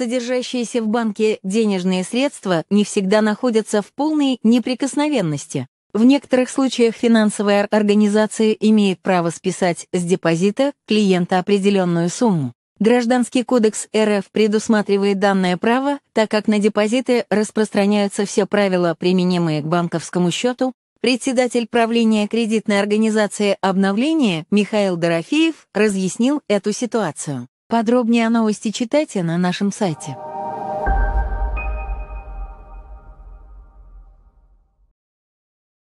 содержащиеся в банке денежные средства не всегда находятся в полной неприкосновенности. В некоторых случаях финансовая организация имеет право списать с депозита клиента определенную сумму. Гражданский кодекс РФ предусматривает данное право, так как на депозиты распространяются все правила, применимые к банковскому счету. Председатель правления кредитной организации «Обновление» Михаил Дорофеев разъяснил эту ситуацию. Подробнее о новости читайте на нашем сайте.